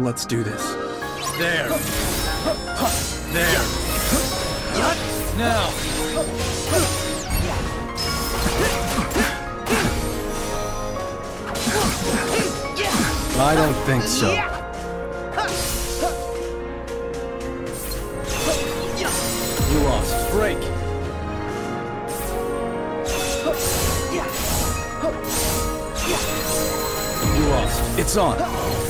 Let's do this. There. There. Now. I don't think so. You lost. Break. You lost. It's on.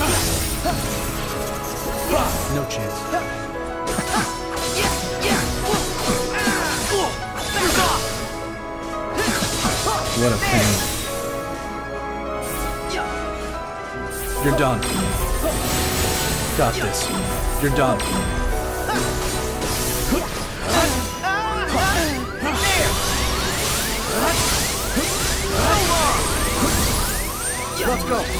No chance. What a pain. You're done. Got this. You're done. Let's go.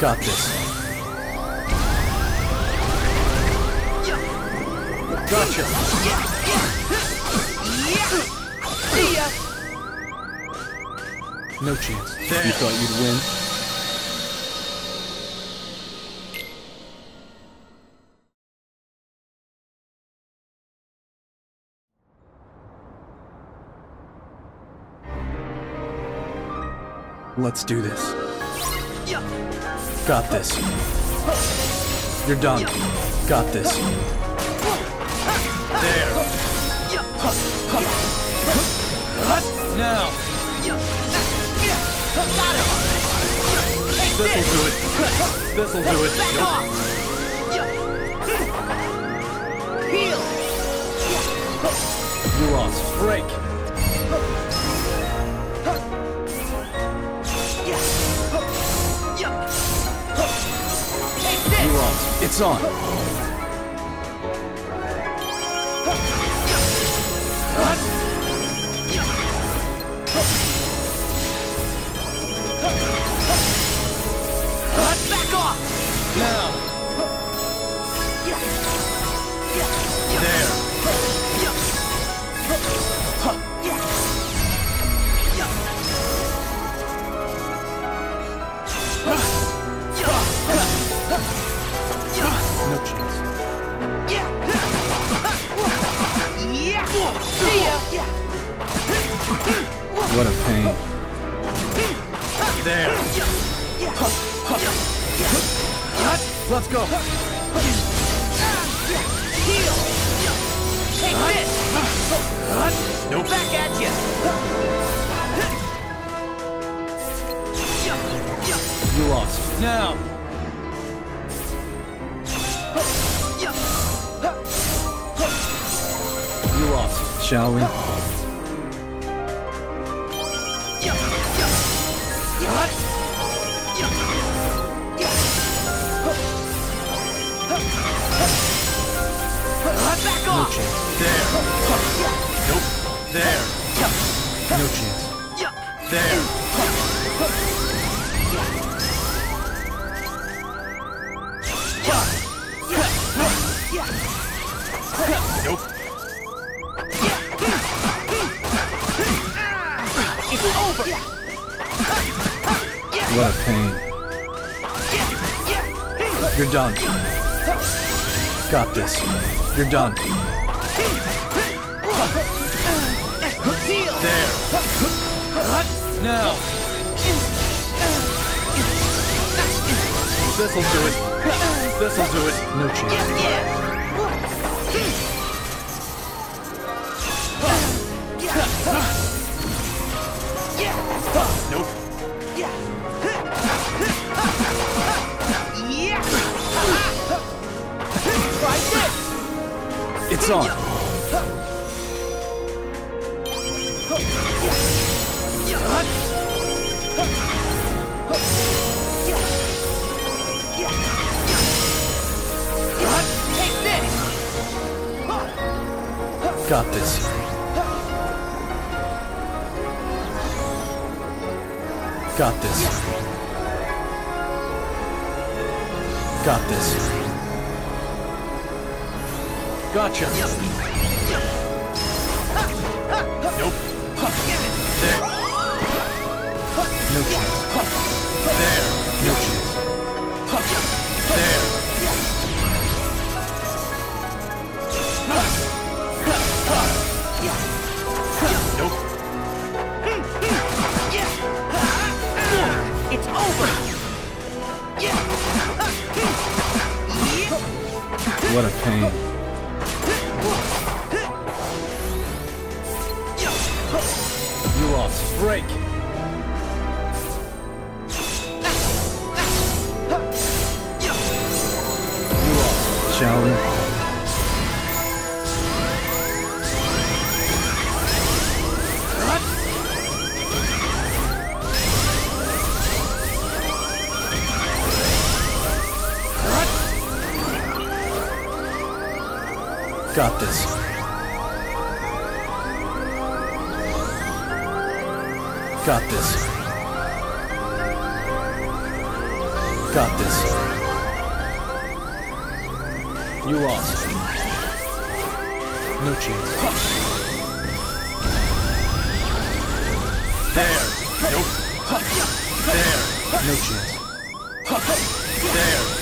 Got this. Gotcha. No chance. There. You thought you'd win? Let's do this. Got this. You're done. Got this. There. Now. This'll do it. This'll do it. Nope. You lost. Break. It's on. What a pain. You're done. Got this. You're done. There. Now. This'll do it. This'll do it. No chance. Got this. Got this. Got this. Gotcha. Nope. There. No chance. There. No chance. There. Nope. It's over! Yeah. What a pain. Break. Shall we? Got this. Got this. Got this. You lost. No chance. There. Nope. There. No chance. There.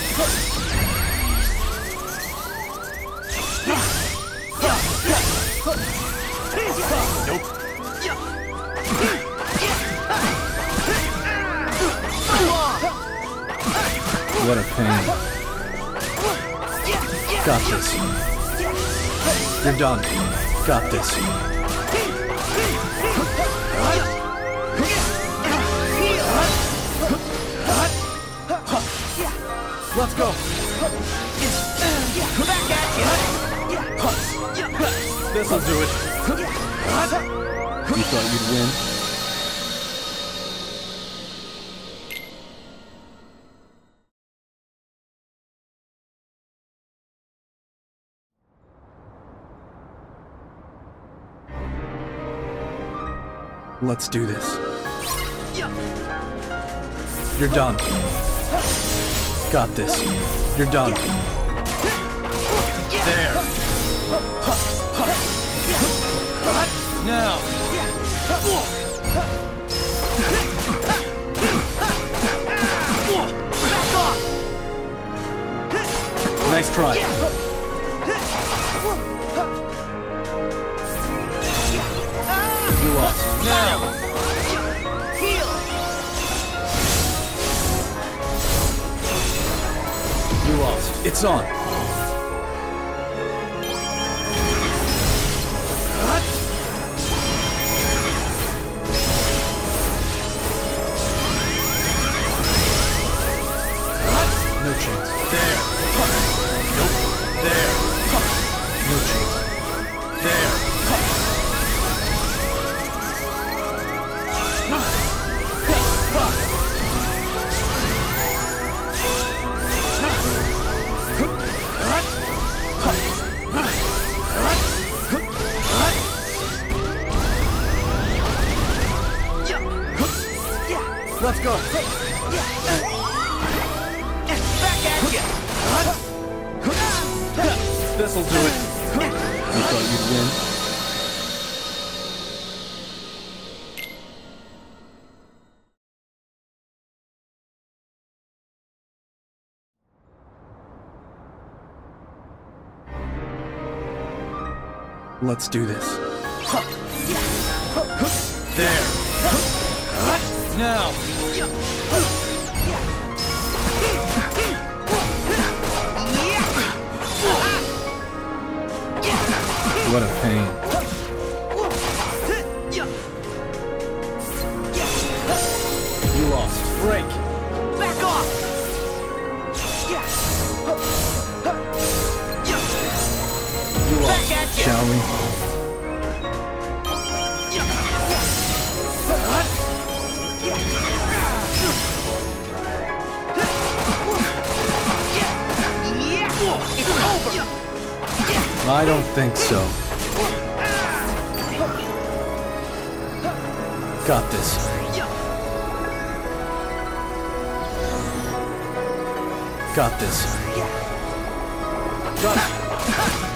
What a pain. Got this. You're done. Got this. Let's go. Back at you! This'll do it. You thought you'd win? Let's do this. You're done. Got this. You're done. There. Now. Nice try. Lost. Now. Heal! You lost. It's on. Let's do this. There. Now. What a pain. You lost. Break. Back off! You lost. at we? I don't think so. Got this. Got this. Got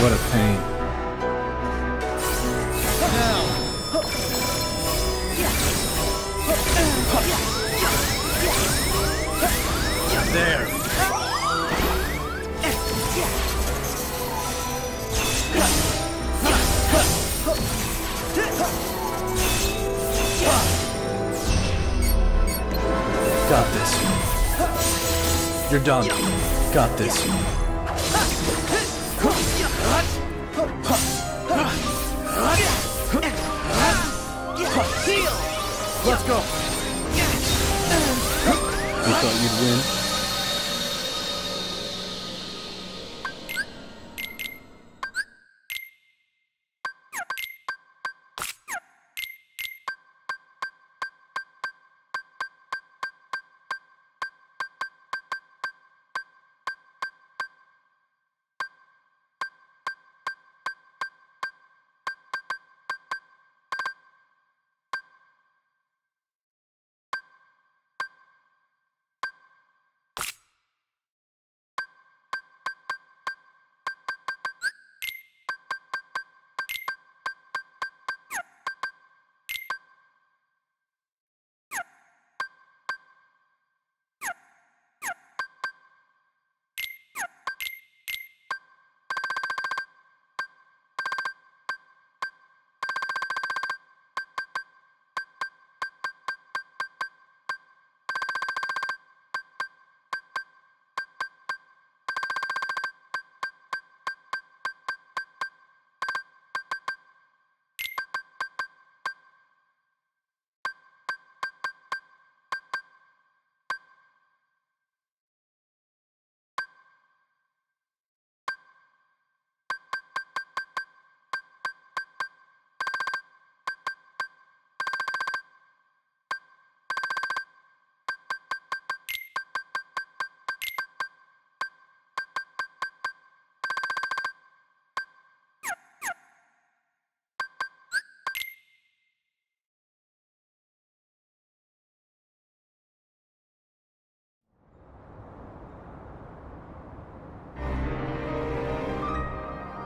What a pain. There. Got this. You're done. Got this. Let's go. You thought you'd win?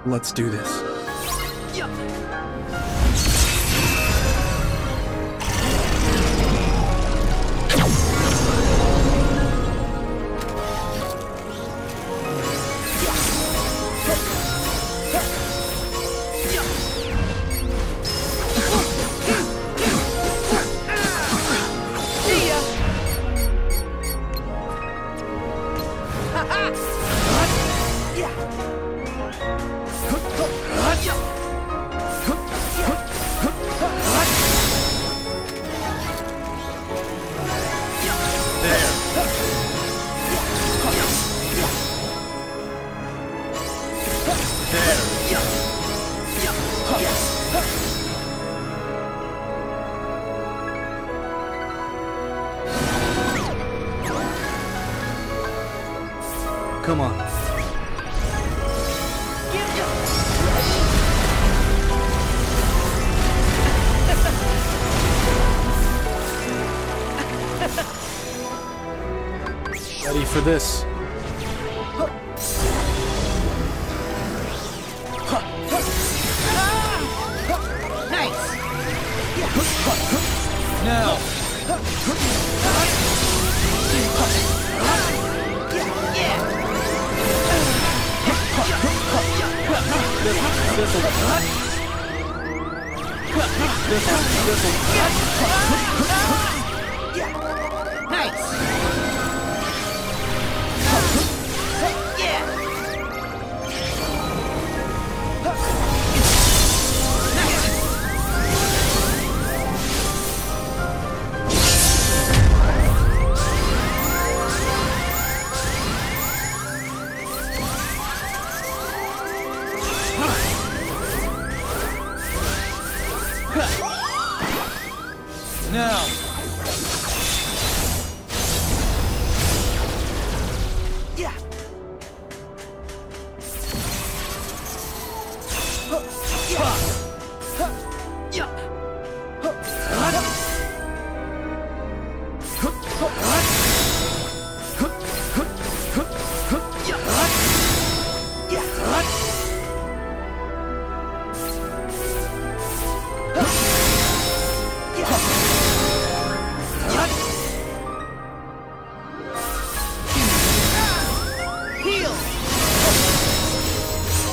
Let's do this. See this? Nice.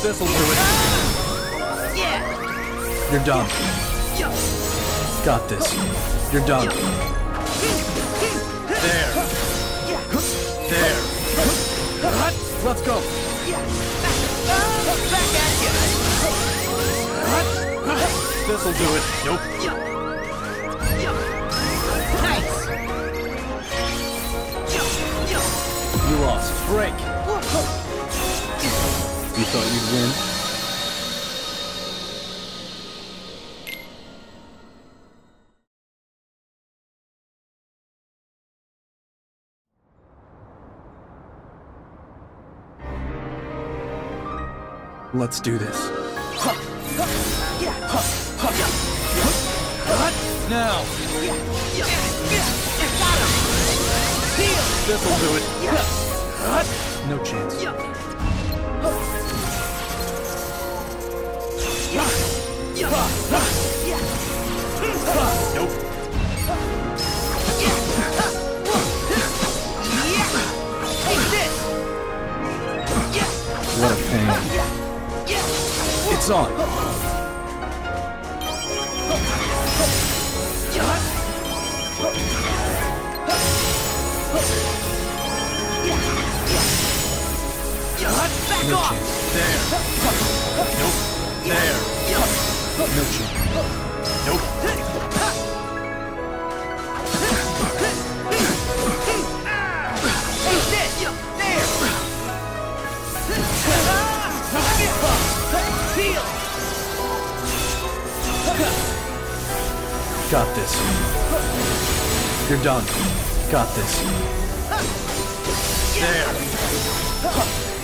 This'll do it. Yeah! You're done. Got this. You're done. There. There. Let's go. Back at you! This'll do it. Nope. Nice! You lost. Break. Thought you'd win? Let's do this. Now. This'll do it. No chance. What a pain. It's on. Back off! There. Nope. There. Got this. You're done. Got this. There.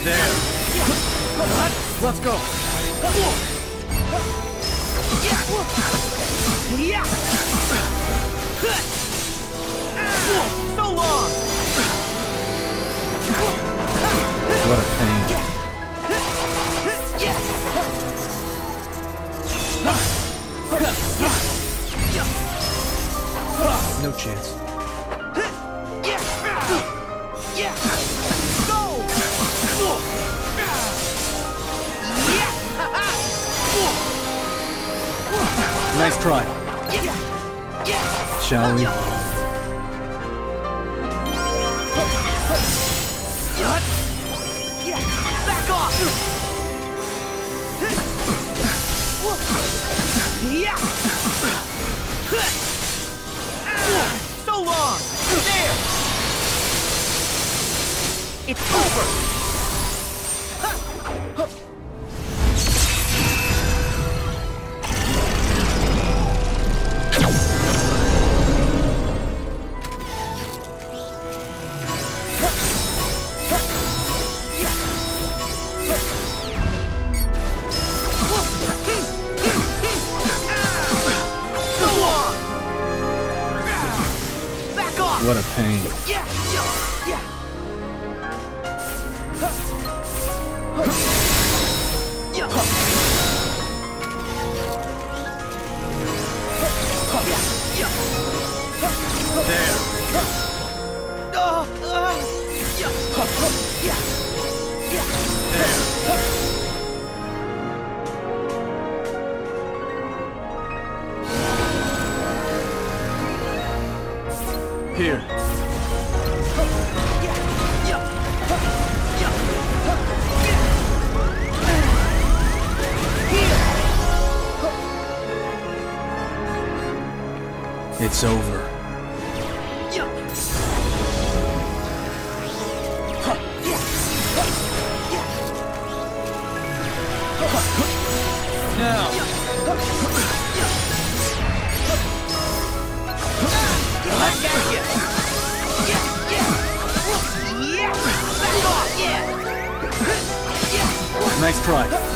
There. Let's go. So long! What a pain. No chance. Nice try. Shall we? Back off! So long! There! It's over! Nice try. Nice.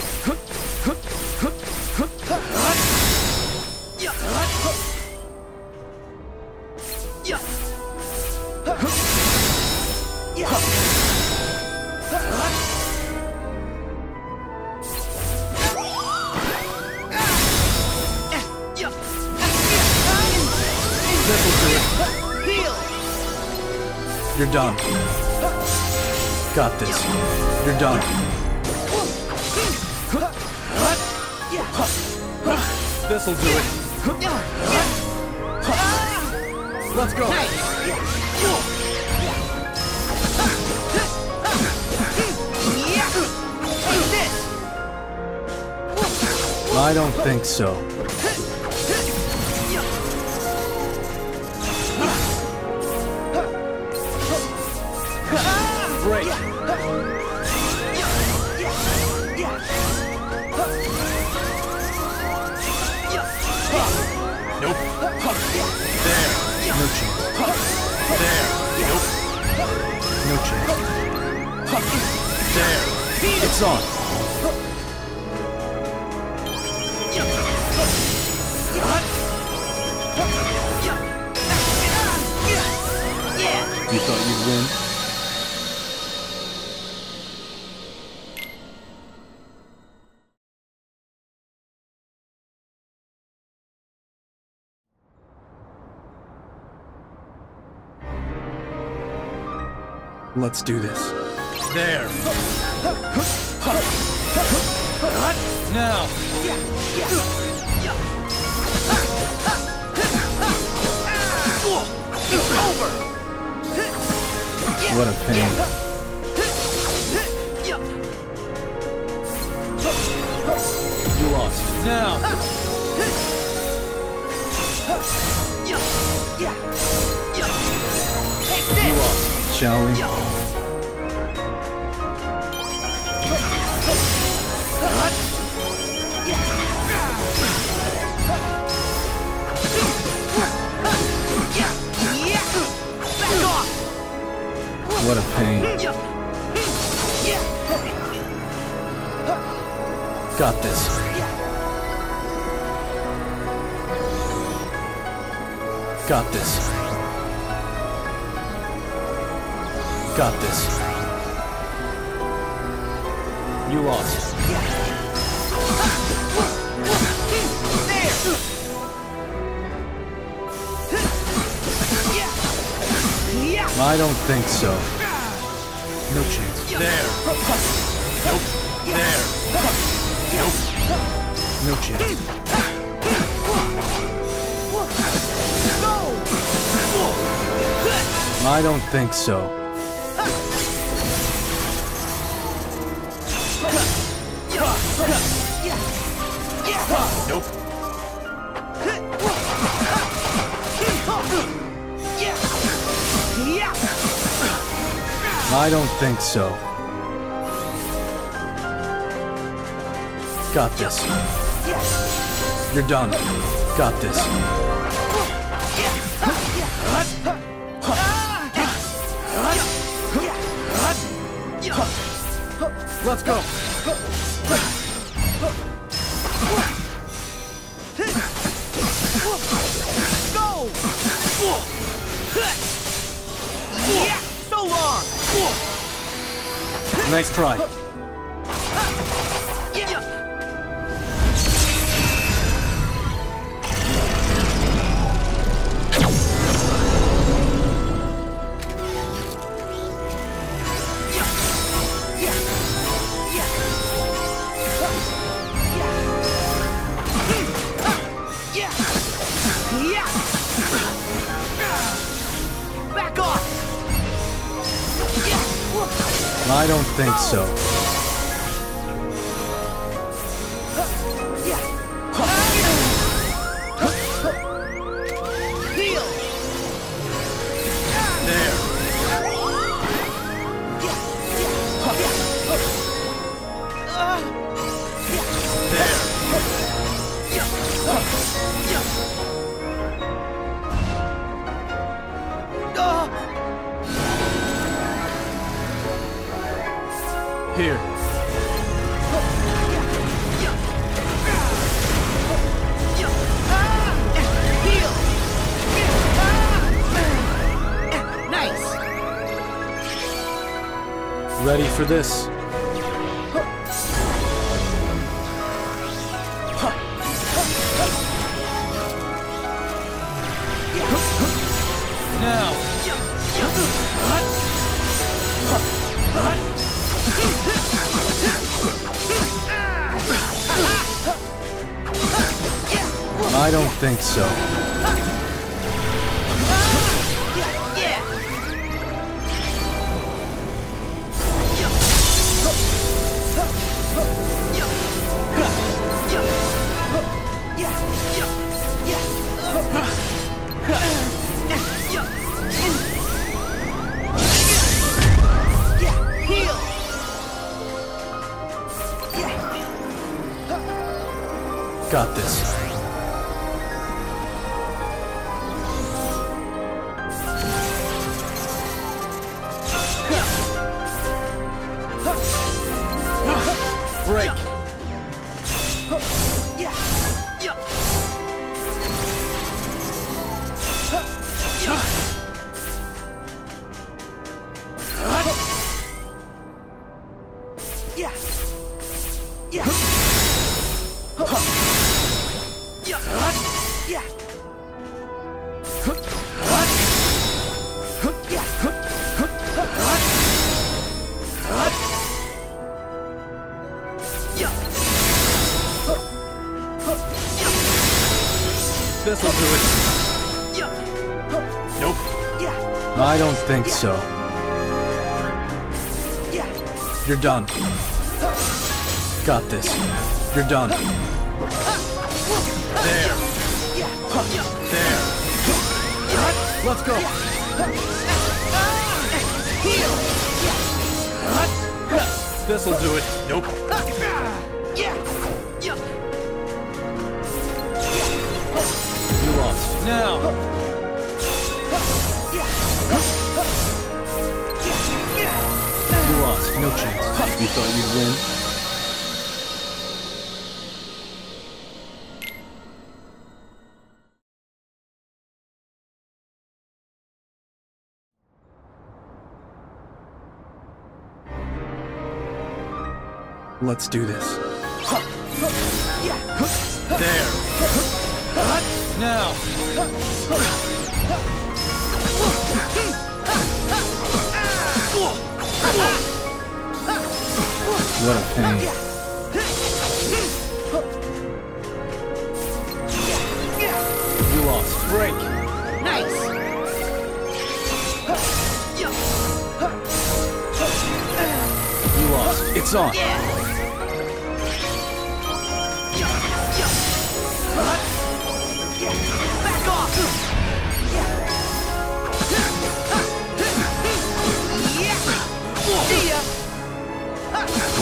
You're done. Got this. You're done. This'll do it. Let's go. I don't think so. On. You thought you'd win? Let's do this. There. Now. What a pain. You lost. Now. You lost. Shall we? Got this. Got this. You lost. I don't think so. No chance. There. Nope. There. Nope. No chance. I don't think so. Nope. I don't think so. Got this. You're done. Got this. Let's go. Go! Yeah, so long! Nice try. This? This'll do it. Nope. I don't think so. You're done. Got this. You're done. There. There. Let's go. This'll do it. Nope. Now. You lost. No chance. You thought you'd win? Let's do this. There. Now. What a pain. You lost. Break. Nice! You lost. It's on. Back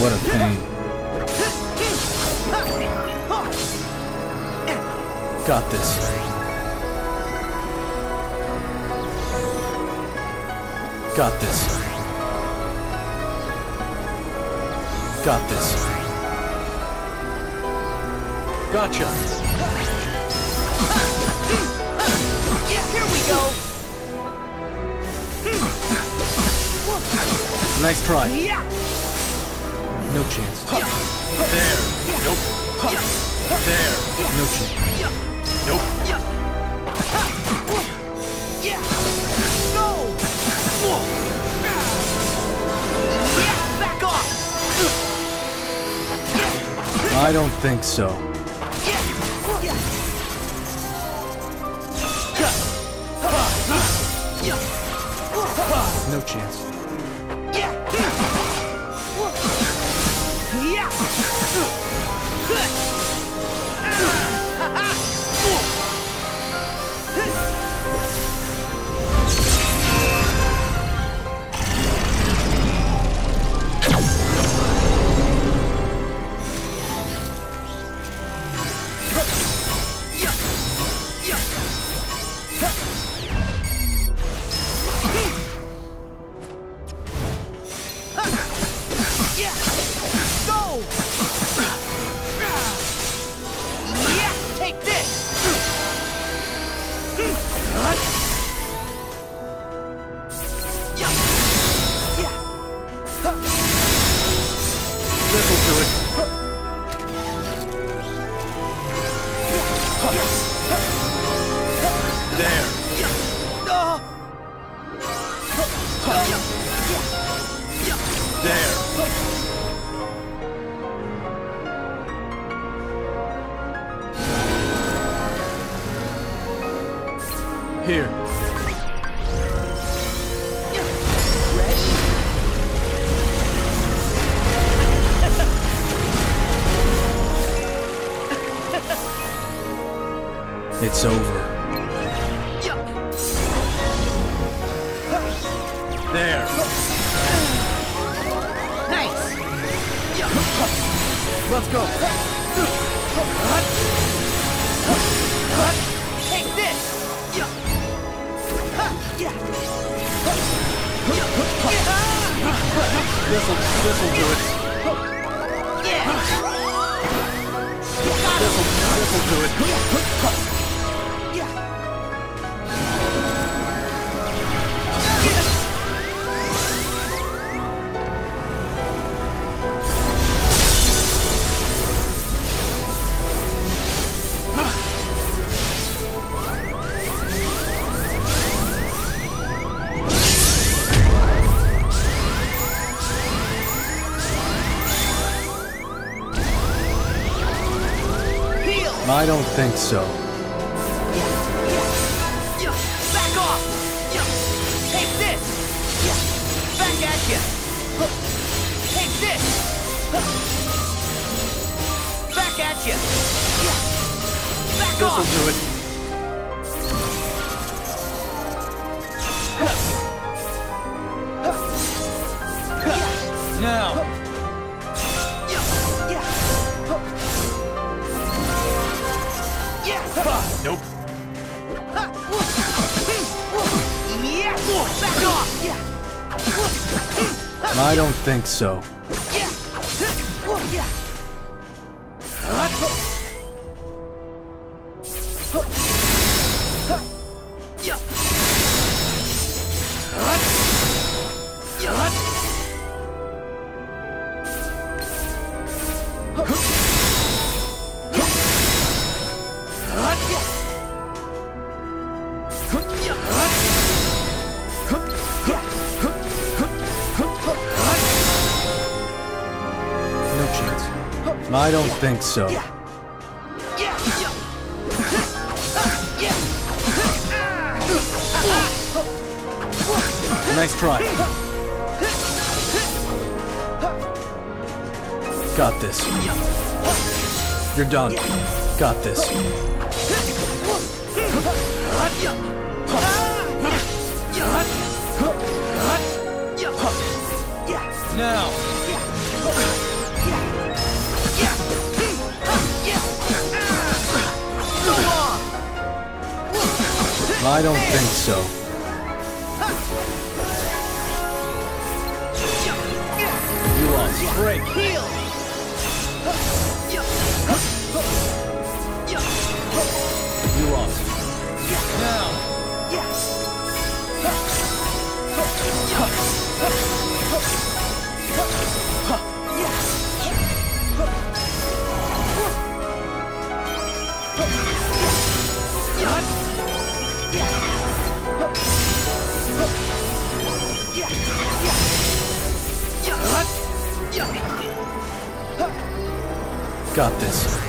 What a pain. Got this. Got this. Got this. Gotcha. Here we go. Nice try. Yeah. No chance. There. Nope. There. No chance. Nope. Yeah, back off. I don't think so. No chance. Think so. Back off. Take this. Back at you. Take this. Back at you. Back This'll off. do it. Think so. I don't think so. Nice try. Got this. You're done. Got this. Now. I don't think so. You lost. Break. Heal! Got this.